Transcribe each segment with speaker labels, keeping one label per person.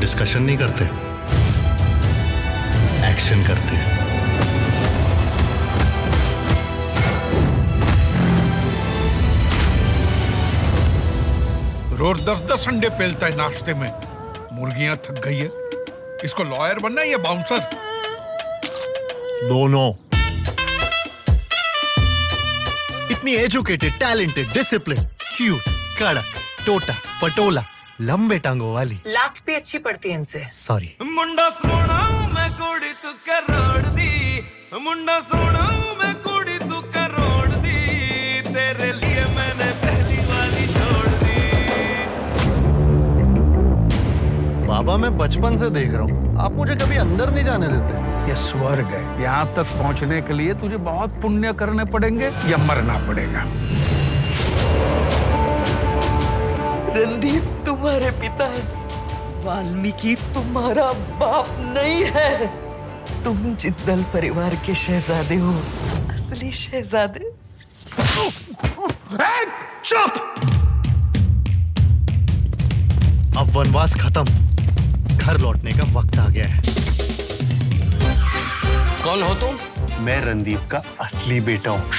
Speaker 1: Discussion नहीं करते। Action करते। हैं
Speaker 2: रोज दस दस अंडे पेलता है नाश्ते में। मुर्गियाँ थक गई है। इसको लॉयर बनना है या बाउंसर
Speaker 1: दोनों। इतनी एजुकेटेड टैलेंटेड डिसिप्लिन क्यूट कड़क टोटा पटोला लंबे टांगों वाली।
Speaker 3: लात भी अच्छी पड़ती है इनसे।
Speaker 1: सॉरी
Speaker 4: मुंडा सोना मैं कोड़ी तू करोड़ दी। मुंडा सोना मैं कोड़ी तू करोड़ दी। तेरे लिए मैंने पहली वाली छोड़ दी।
Speaker 1: बाबा मैं बचपन से देख रहा हूँ। आप मुझे कभी अंदर नहीं जाने देते।
Speaker 2: ये स्वर्ग है। यहाँ तक पहुँचने के लिए तुझे बहुत पुण्य करने पड़ेंगे या मरना पड़ेगा।
Speaker 3: रणदीप तुम्हारे पिता है। वाल्मीकि तुम्हारा बाप नहीं है। तुम जिद्दल परिवार के शहजादे हो। असली शहजादे।
Speaker 1: चुप! अब वनवास खत्म। घर लौटने का वक्त आ गया है।
Speaker 5: कौन हो तुम?
Speaker 1: मैं रणदीप का असली बेटा हूँ।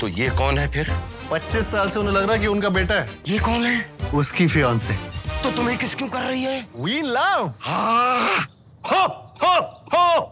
Speaker 5: तो ये कौन है फिर?
Speaker 1: 25 साल से उन्हें लग रहा है कि उनका बेटा है।
Speaker 5: ये कौन है?
Speaker 1: उसकी फियांसे
Speaker 5: तो तुम्हें किस क्यों कर रही है?
Speaker 1: वी लव हो। हो हो
Speaker 6: मैं